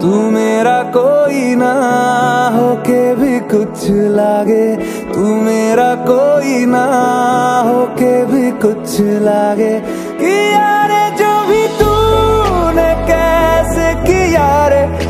तू मेरा कोई ना हो के भी कुछ लागे। तू मेरा कोई ना हो के भी कुछ लागे। कि यारे जो भी तूने कैसे किया रे?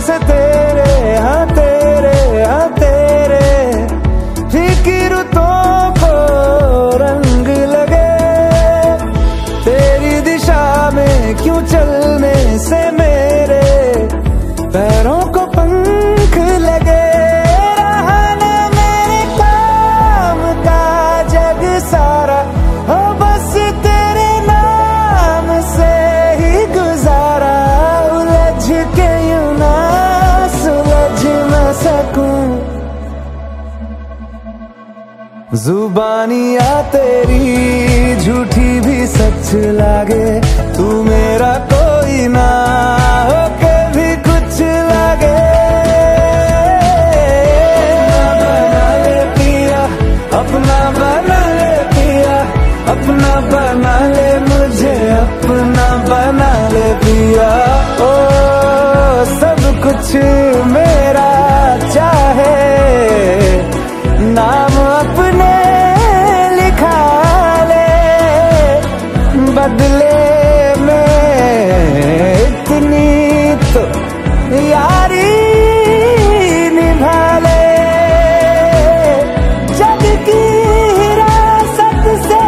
से तेरे हाँ तेरे हाँ तेरे। फ़िक्र तो को रंग लगे। तेरी दिशा में क्यों चलने से जुबानिया तेरी झूठी भी सच लागे तू मेरा बदले में इतनी तो यारी निभा ले जग की हिरासत से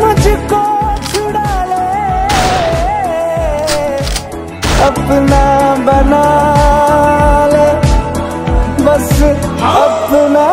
मुझको छुड़ा ले अपना बना ले। बस अपना